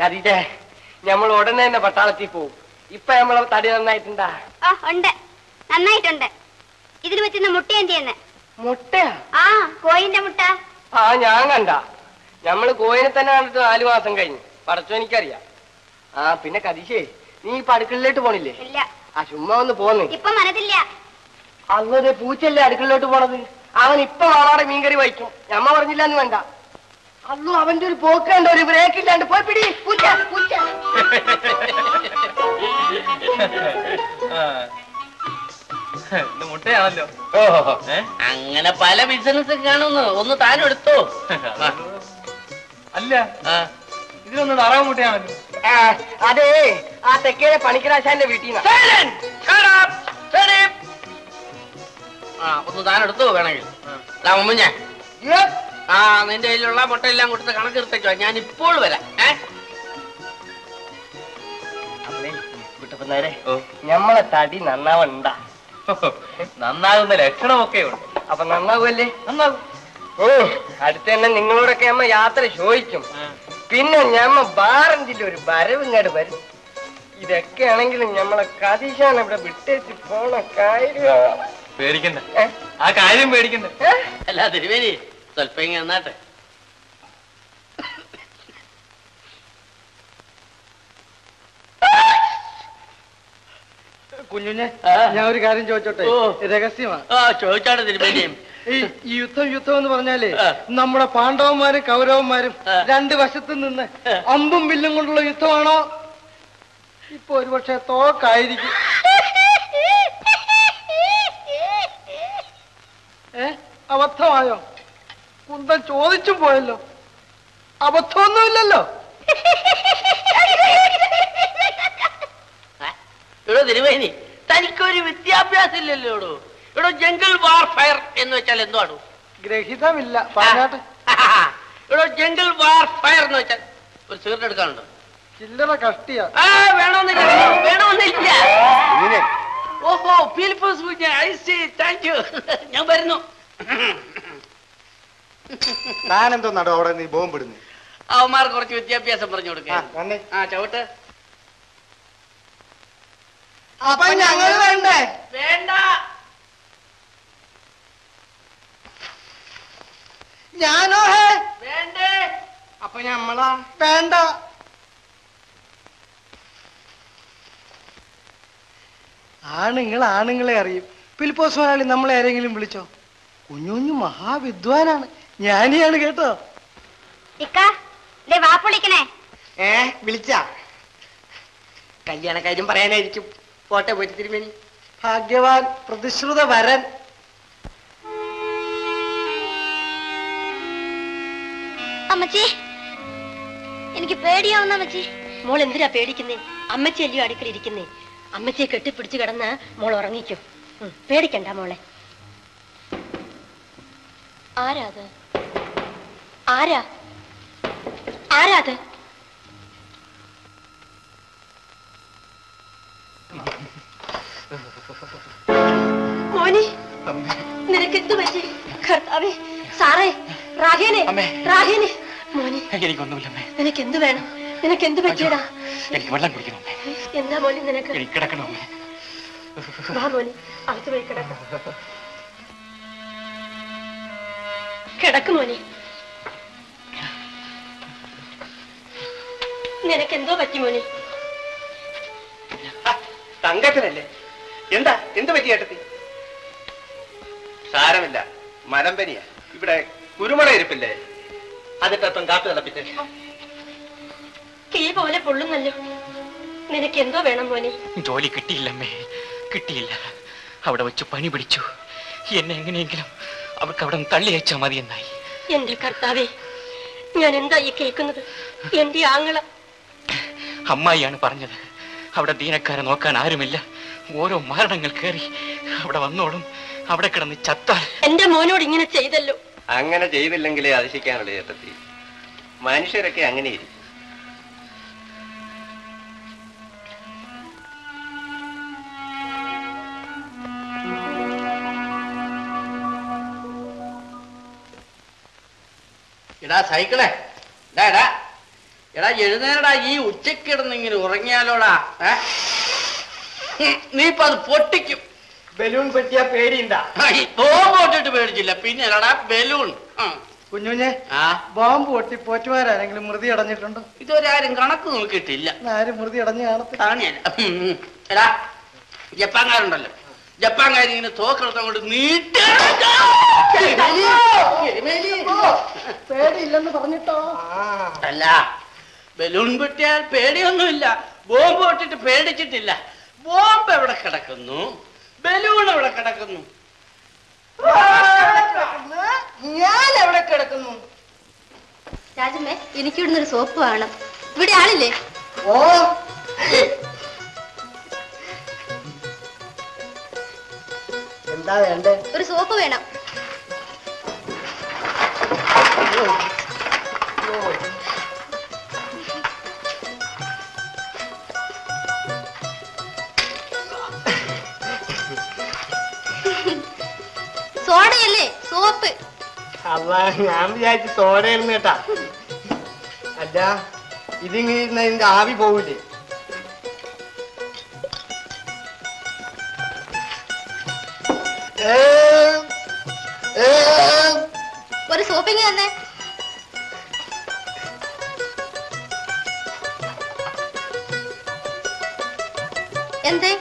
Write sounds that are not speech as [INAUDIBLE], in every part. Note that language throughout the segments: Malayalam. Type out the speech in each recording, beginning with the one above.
കരീജേ നമ്മൾ ഉടനെ തന്നെ പട്ടാളത്തിൽ പോവും. ഇപ്പൊ നമ്മളെ തടി നന്നായിട്ടുണ്ടാ? ഉണ്ട്. നന്നായിട്ടുണ്ട്. ഇതിൽ വെച്ചിരുന്ന മുട്ട എന്ത് മുട്ട മുട്ടയാ? ആ കോയിന്റെ മുട്ട. ആ ഞാൻ കണ്ട. നമ്മൾ കോയിനെ തന്നെ കണ്ടിട്ട് നാലു മാസം കഴിഞ്ഞു. പടച്ചോ എനിക്കറിയാം. ആ പിന്നെ കതിശേ നീ ഇപ്പൊ അടുക്കളയിലോട്ട് പോണില്ലേ? ഇല്ല. ആ ചുമ്മാ ഒന്ന് പോന്ന്. ഇപ്പൊ മനസ്സില്ല അന്നൊരു പൂച്ചല്ലേ അടുക്കളിലോട്ട് പോണത്? അവൻ ഇപ്പൊ ആളാടെ മീൻകറി വഹിക്കും ഞമ്മ പറഞ്ഞില്ല എന്ന് വേണ്ട. അന്നു അവന്റെ ഒരു പോക്കേണ്ട ഒരു ബ്രേക്ക് ഇല്ലാണ്ട് പോയി പിടി. പൂച്ച പൂച്ച മുട്ടയാണല്ലോ? അങ്ങനെ പല ബിസിനസ് കാണുന്നു. ഒന്ന് താനും എടുത്തോ? അല്ല ഇതിലൊന്ന് താറാവ് മുട്ടയാണല്ലോ. അതെ. ആ തെക്കേലെ പണിക്കരാശാന്റെ വീട്ടിൽ ആ ഒന്ന് താനെടുത്തോ വേണമെങ്കിൽ. ഞാൻ. ആ നിന്റെ കയ്യിലുള്ള മുട്ട എല്ലാം കൊടുത്ത് കണക്കെടുത്തേക്കോ ഞാൻ ഇപ്പോൾ വരാം. ഏ? കുട്ടപ്പന്നേരെ ഞമ്മളെ തടി നന്നാവണ്ട. നന്നാകുന്ന ലക്ഷണമൊക്കെ ഉണ്ട്. അപ്പൊ നന്നാവുമല്ലേ നന്നാവും ഓ അടുത്ത തന്നെ നിങ്ങളോടൊക്കെ അമ്മ യാത്ര ചോദിക്കും. പിന്നെ ഞമ്മ ബാറഞ്ചിന്റെ ഒരു വരവ് ഇങ്ങോട്ട് വരും. ഇതൊക്കെ ആണെങ്കിലും ഞമ്മളെ കതിശാൻ ഇവിടെ വിട്ടേച്ച് പോണ കാര്യം. പേടിക്കണ്ട. ആ കാര്യം പേടിക്കണ്ട. അല്ല തിരുവേരി സ്വല്പം ഇങ്ങനെ നന്നാട്ടെ കുഞ്ഞുഞ്ഞെ ഞാൻ ഒരു കാര്യം ചോദിച്ചോട്ടെ? രഹസ്യമാണ് ചോദിച്ചാണ് ഈ യുദ്ധം യുദ്ധം എന്ന് പറഞ്ഞാലേ നമ്മുടെ പാണ്ഡവന്മാരും കൗരവന്മാരും രണ്ട് വശത്ത് നിന്ന് അമ്പും വില്ലും കൊണ്ടുള്ള യുദ്ധമാണോ? ഇപ്പൊ ഒരുപക്ഷെ തോക്കായിരിക്കും. ഏ? അബദ്ധമായോ? കുന്തം ചോദിച്ചും പോയല്ലോ. അബദ്ധമൊന്നുമില്ലല്ലോ. എടോ തിരുവേനി തനിക്കൊരു വിദ്യാഭ്യാസം ഇല്ലല്ലോ എടോ എടോ ജംഗിൾ വാർഫയർ എന്ന് വെച്ചാൽ എന്താണ് ഗ്രഹിതമില്ല പറഞ്ഞാട്ടെ [LAUGHS] എടോ ജംഗിൾ വാർഫയർ എന്ന് വെച്ചാൽ ഒരു സിഗരറ്റ് എടുക്കാനുണ്ടോ? ചില്ലറ കഷ്ടിയാ. ആ വേണമെന്നില്ല വേണമെന്നില്ല. ഓഹോ ഫീൽ ഫോസ് ഐ സി താങ്ക് യു. ഞാൻ വരുന്നു. താനെന്തോ നടോ അവിടെ നീ ബോംബിടുന്നു അവന്മാർ കുറച്ച് വിദ്യാഭ്യാസം പറഞ്ഞു കൊടുക്കുക ആ ചവിട്ട്. അപ്പൊ ഞങ്ങൾ വേണ്ടേ? വേണ്ട. ഞാനോ ഹേ? വേണ്ടേ. അപ്പൊ ഞമ്മളാ? വേണ്ട. ആണുങ്ങൾ ആണുങ്ങളെ അറിയും. പിൽപ്പോസ് മലയാളി നമ്മളെ ആരെങ്കിലും വിളിച്ചോ? കുഞ്ഞു കുഞ്ഞു മഹാവിദ്വാനാണ്. ജ്ഞാനിയാണ് കേട്ടോ. ഇക്ക ദേ വാപ്പൊളിക്കണേ ഏ വിളിച്ച. കല്യാണ കാര്യം പറയാനായിരിക്കും. പോട്ടെ പോയി തിരുമേനി. ഭാഗ്യവാൻ പ്രതിശ്രുത വരൻ. അമ്മച്ചി എനിക്ക് പേടിയാവുന്ന അമ്മച്ചി. മോൾ എന്തിനാ പേടിക്കുന്നേ? അമ്മച്ചി അല്ലയോ അടുക്കളയിരിക്കുന്നേ അമ്മച്ചിയെ കെട്ടിപ്പിടിച്ച് കിടന്ന് മോൾ ഉറങ്ങിക്കും. പേടിക്കണ്ട മോളെ. ആരാ അത് ആരാ? ആരാ അത്? മോനി നിനക്ക് എന്ത് പറ്റി? കർത്താവേ സാറേ രാഘേനെ രാഘേനെ മോനി എനിക്കൊന്നുമില്ലമ്മേ. നിനക്ക് എന്ത് വേണം? നിനക്ക് എന്ത് പറ്റിയടാ എനിക്ക് വെള്ളം കുടിക്കണം എന്താ മോനി നിനക്ക്? എനിക്ക് കിടക്കണം. വാ മോനി അകത്ത് പോയി കിടക്ക. [LAUGHS] കിടക്ക് മോനി. നിനക്ക് എന്തോ പറ്റി മോനെ? തങ്കത്തിനല്ലേ എന്താ എന്ത് പറ്റി ഏട്ടത്തി? സാരമില്ല മലമ്പനിയാ. ഇവിടെ കുരുമുളക് ഇരിപ്പില്ലേ? അതിട്ടപ്പം കാപ്പി തിളപ്പിച്ചേ. തീ പോലെ പൊള്ളുന്നല്ലോ. നിനക്ക് എന്തോ വേണം മോനെ? ജോലി കിട്ടിയില്ലമ്മേ കിട്ടിയില്ല. അവിടെ വെച്ച് പണി പിടിച്ചു. എന്നെ എങ്ങനെയെങ്കിലും അവർക്ക് അവിടെ തള്ളി അയച്ചാൽ മതി എന്നായി എന്റെ കർത്താവേ ഞാൻ എന്താ ഈ കേൾക്കുന്നത്? എന്റെ ആങ്ങള അമ്മായിയാണ് പറഞ്ഞത്. അവിടെ ദീനക്കാരെ നോക്കാൻ ആരുമില്ല. ഓരോ മരണങ്ങൾ കയറി അവിടെ വന്നോളും. അവിടെ കിടന്ന് ചത്താൽ. എന്റെ മോനോട് ഇങ്ങനെ ചെയ്തല്ലോ. അങ്ങനെ ചെയ്തില്ലെങ്കിലേ അതിശിക്കാനുള്ള ചേട്ടത്തി മനുഷ്യരൊക്കെ അങ്ങനെ ഇരിക്കും. എടാ സൈക്കിളെ. ഇടാ എടാ എടാ എഴുന്നേരടാ ഈ ഉച്ചക്കിടന്ന് ഇങ്ങനെ ഉറങ്ങിയാലോടാ. നീ ഇപ്പൊ അത് പൊട്ടിക്കും. ബലൂൺ പറ്റിയ പേടിയുണ്ടാ. പൊട്ടിട്ട് പേടിച്ചില്ല. പിന്നെ എടാ ബലൂൺ. കുഞ്ഞുഞ്ഞെ ആ. ബോംബ് പൊട്ടി പോറ്റുമാരാരെങ്കിലും മൃതി അടഞ്ഞിട്ടുണ്ടോ? ഇതുവരെ ആരും കണക്ക് നോക്കിയിട്ടില്ല. ആരും മൃതി അടഞ്ഞു കാണത്തില്ല. എടാ ജപ്പാൻകാരുണ്ടല്ലോ. ജപ്പാൻകാർ ഇങ്ങനെ തോക്കെടുത്ത് അങ്ങോട്ട് നീട്ടി പേടിയില്ലെന്ന് പറഞ്ഞിട്ടോ? അല്ല ബലൂൺ പൊട്ടിയാൽ പേടിയൊന്നുമില്ല. ബോംബ് പൊട്ടിട്ട് പേടിച്ചിട്ടില്ല. ബോംബ് എവിടെ കിടക്കുന്നു? ബലൂൺ എവിടെ കിടക്കുന്നു? ഞാൻ എവിടെ കിടക്കുന്നു? രാജമ്മേ എനിക്ക് ഇവിടുന്ന് ഒരു സോപ്പ് വേണം. ഇവിടെ ആളില്ലേ? ഓ. എന്താ വേണ്ടേ? ഒരു സോപ്പ് വേണം. ഞാൻ വിചാരിച്ചു സോഡയായിരുന്നു കേട്ടാ. അല്ല ഇതിങ്ങനെ ഇതിന്റെ ആവി പോവില്ലേ? ഒരു സോപ്പിങ് തന്നെ. എന്തേ?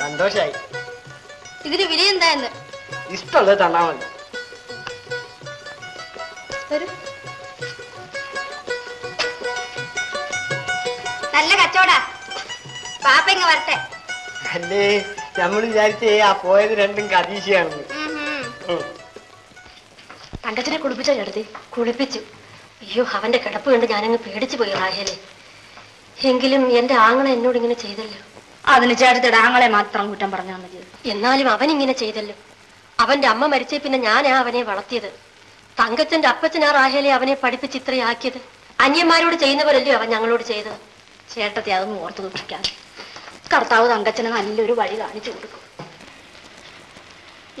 സന്തോഷായി. ഇതിന് വില എന്താ എന്ന്? ഇഷ്ടമുള്ളത് തന്നാ മതി. വരൂ നല്ല കച്ചോടാ പാപ്പ വരട്ടെ. അല്ലേ നമ്മൾ വിചാരിച്ചേ ആ പോയത് രണ്ടും കതീശയാണെന്ന് തങ്കച്ചനെ കുളിപ്പിച്ചോ ചേട്ടത്തി? കുളിപ്പിച്ചു. അയ്യോ അവന്റെ കിടപ്പ് കണ്ട് ഞാനങ്ങ് പേടിച്ചു പോയി റാഹേലെ. എങ്കിലും എന്റെ ആങ്ങളെ എന്നോട് ഇങ്ങനെ ചെയ്തല്ലോ. അതിന് ചേട്ടത്തിയുടെ ആങ്ങളെ മാത്രം കുറ്റം പറഞ്ഞാൽ മതി. എന്നാലും അവൻ ഇങ്ങനെ ചെയ്തല്ലോ. അവന്റെ അമ്മ മരിച്ചേ പിന്നെ ഞാനാ അവനെ വളർത്തിയത്. തങ്കച്ചന്റെ അപ്പച്ചനാ റാഹേലെ അവനെ പഠിപ്പിച്ച് ഇത്രയാക്കിയത്? അന്യന്മാരോട് ചെയ്യുന്നവരല്ലേ അവൻ ഞങ്ങളോട് ചെയ്തത്? ചേട്ടത്തെ അതൊന്നും ഓർത്തു ദുഃഖിക്കാൻ കർത്താവ് തങ്കച്ചന് നല്ലൊരു വഴി കാണിച്ചു കൊടുക്കും.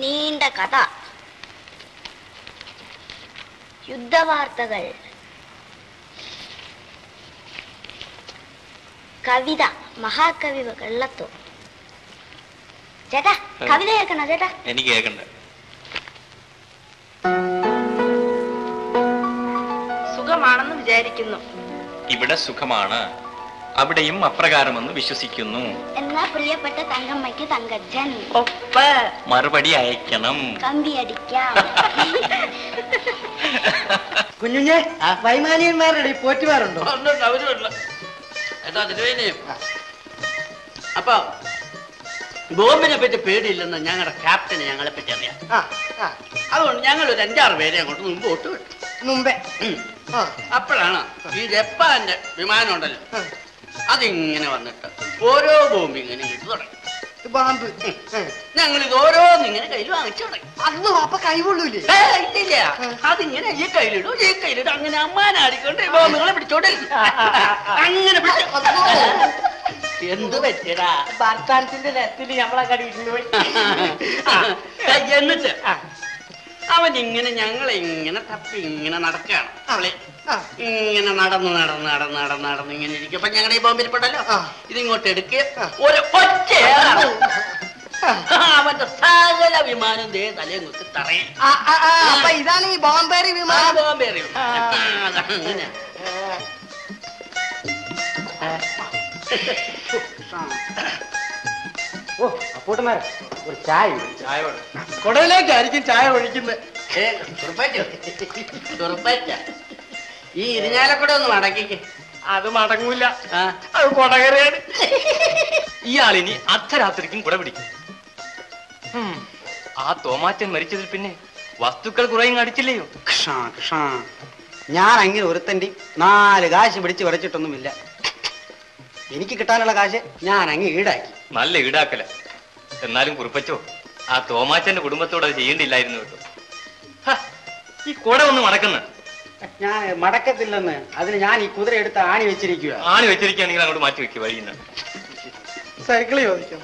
നീണ്ട കഥ. യുദ്ധവാർത്തകൾ. കവിത. മഹാകവി വെള്ളത്തോ ചേട്ടാ കവിത കേൾക്കണോ ചേട്ടാ? എനിക്ക് കേൾക്കണ്ട. സുഖമാണെന്ന് വിചാരിക്കുന്നു. ഇവിടെ സുഖമാണ്. അവിടെയും അപ്രകാരമെന്ന് വിശ്വസിക്കുന്നു. എന്നാ പ്രിയപ്പെട്ട തങ്കമ്മയ്ക്ക് തങ്കച്ചൻ. ഒപ്പ്. മറുപടി അയക്കണം. കമ്പി അടിക്കാം. [LAUGHS] കുഞ്ഞുഞ്ഞെ വൈമാനിയന്മാരുടെ തിരുവേനെ? അപ്പൊ ബോംബിനെ പറ്റി പേടിയില്ലെന്ന് ഞങ്ങളുടെ ക്യാപ്റ്റന് ഞങ്ങളെ പറ്റി അറിയാം. അതുകൊണ്ട് ഞങ്ങൾ ഒരു അഞ്ചാറ് പേരെ അങ്ങോട്ട് മുമ്പോട്ട് വിട്ടു. മുമ്പേ. അപ്പോഴാണ് ഈ ജപ്പാന്റെ വിമാനം ഉണ്ടല്ലോ. അതിങ്ങനെ വന്നിട്ട് ഓരോ ബോംബ് ഇങ്ങനെ ഇട്ട് തുടങ്ങി. ബാമ്പ് ഞങ്ങൾ ഇത് ഓരോന്നിങ്ങനെ കയ്യിൽ വാങ്ങിച്ചു തുടങ്ങി. അന്ന് അപ്പൊ കൈവുള്ളൂല്ലേ ഇല്ല അതിങ്ങനെ ഈ കയ്യിലിടും ഈ കയ്യിലിടും. അങ്ങനെ അമ്മാനാടിക്കൊണ്ട് ഈ ബോംബുകളെ പിടിച്ചോണ്ടിരിക്കും അങ്ങനെ പിടിച്ചു. എന്ത് പറ്റിയടാ? ഭർത്താനത്തിന്റെ രത്തിൽ നമ്മളെ കടിയിട്ടുണ്ട് പോയി. എന്നിട്ട് അവൻ ഇങ്ങനെ ഞങ്ങളെ ഇങ്ങനെ തപ്പി ഇങ്ങനെ നടക്കുകയാണ്. അവളെ ഇങ്ങനെ നടന്ന് നടന്ന് നടന്ന് നടന്ന് നടന്ന് ഇങ്ങനെ ഇരിക്കും. അപ്പൊ ഞങ്ങളുടെ ഈ ബോംബിരിപ്പുണ്ടല്ലോ ഇതിങ്ങോട്ട് എടുക്കുക ഒരു ഒറ്റ. അവന്റെ സകല വിമാനം ദേ തലേ കുത്തി തറയും. അപ്പൊ ഇതാണ് ഈ ബോംബേറി വിമാനം. ബോംബേറി അങ്ങനെ ഓ അപ്പൂട്ടന്മാരെ ഒരു ചായ. ചായ ചായ ഒഴിക്കുന്നത്? ഈ ഇരിഞ്ഞാലക്കുട ഒന്ന് മടക്കിക്ക്. അത് മടങ്ങൂല. ആ. അത് കൊടകരയാണ്. ഇയാളിനി അർദ്ധരാത്രിക്കും കുട പിടിക്കും. ആ തോമാറ്റൻ മരിച്ചതിൽ പിന്നെ വസ്തുക്കൾ കുറയും അടിച്ചില്ലയോ? കൃഷ്ണ കൃഷ്ണ. ഞാൻ അങ്ങനെ ഒരുത്തന്റെ നാല് കാശ് പിടിച്ച് വരച്ചിട്ടൊന്നുമില്ല എനിക്ക് കിട്ടാനുള്ള കാശ് ഞാൻ അങ്ങ് ഈടാക്കി. നല്ല ഈടാക്കല. എന്നാലും കുറിപ്പച്ചോ ആ തോമാച്ചന്റെ കുടുംബത്തോട് അത് ചെയ്യേണ്ടില്ലായിരുന്നു കേട്ടോ. ഈ കുട ഒന്ന് മടക്കുന്ന. ഞാൻ മടക്കത്തില്ലെന്ന്. അതിന് ഞാൻ ഈ കുതിര എടുത്ത് ആണി വെച്ചിരിക്കുക ആണി വെച്ചിരിക്കുകയാണെങ്കിൽ അങ്ങോട്ട് മാറ്റി വെക്കുക വഴിയുന്ന. സൈക്കിൾ ചോദിക്കാം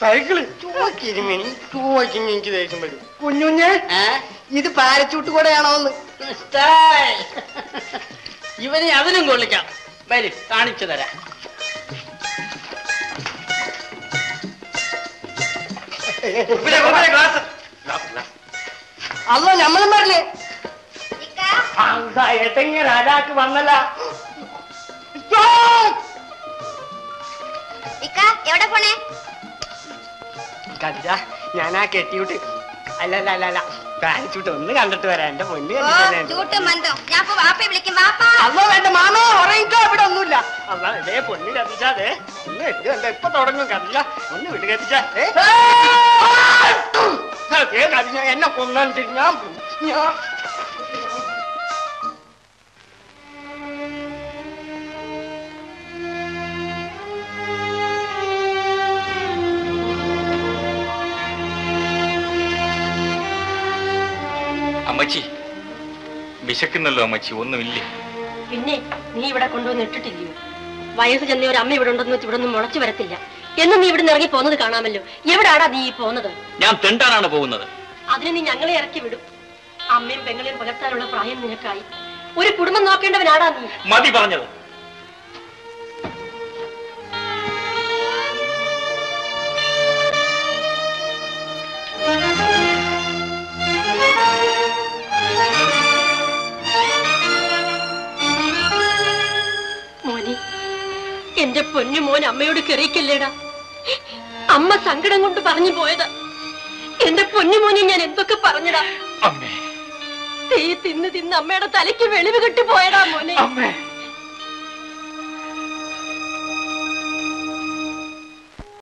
സൈക്കിൾ? എനിക്ക് ദേഷ്യം വരും. കുഞ്ഞുഞ്ഞ്? ഇത് പാരച്ചൂട്ട് സ്റ്റൈൽ. ഇവനെ അതിനും കൊള്ളിക്കാം. വരും കാണിച്ചു തരാം. അല്ലോ നമ്മളും പറഞ്ഞേ ഏതെങ്കിലും രാജാക്ക് വന്നല്ല ഇക്ക. എവിടെ പോണേ? ഞാൻ ആ കെട്ടിയിട്ട്. അല്ല അല്ല കാണിച്ചിട്ട് ഒന്ന് കണ്ടിട്ട് വരാം. എന്റെ പൊന്നു വാപ്പാ. അല്ലോ മാമോ ഉറങ്ങിക്കോ ഇവിടെ ഒന്നുമില്ല. അല്ല ഇതേ പൊന്നു കത്തിച്ചാതെ ഒന്ന് എത്തി കണ്ട ഇപ്പൊ തുടങ്ങും കത്തിച്ച? ഒന്ന് വിട്ട് കത്തിച്ചാ എന്നെ കൊന്നിട്ട് ഞാൻ വിശക്കുന്നല്ലോ അമ്മച്ചി ഒന്നുമില്ലേ? പിന്നെ നീ ഇവിടെ കൊണ്ടുവന്ന് ഇട്ടിട്ടില്ലയോ? വയസ്സ് ചെന്ന ഒരു അമ്മ ഇവിടെ ഉണ്ടെന്ന് വെച്ച് ഇവിടെ ഒന്നും മുളച്ചു വരത്തില്ല. എന്നും നീ ഇവിടെ ഇറങ്ങി പോകുന്നത് കാണാമല്ലോ. എവിടാടാ നീ പോകുന്നത്? ഞാൻ തെണ്ടാനാണ് പോകുന്നത്. അതിന് നീ ഞങ്ങളെ ഇറക്കി വിടും. അമ്മയും പെങ്ങളെയും പുലർത്താനുള്ള പ്രായം നിനക്കായി. ഒരു കുടുംബം നോക്കേണ്ടവനാടാ നീ? മതി പറഞ്ഞത്. എന്റെ പൊന്നു മോൻ അമ്മയോട് കെറിയിക്കല്ലേടാ? അമ്മ സങ്കടം കൊണ്ട് പറഞ്ഞു പോയത്. എന്റെ പൊന്നു മോനെ ഞാൻ എന്തൊക്കെ പറഞ്ഞടാ? തീ തിന്ന് തിന്ന് അമ്മയുടെ തലയ്ക്ക് വെളിവ് കെട്ടി പോയടാ മോനെ. അമ്മേ.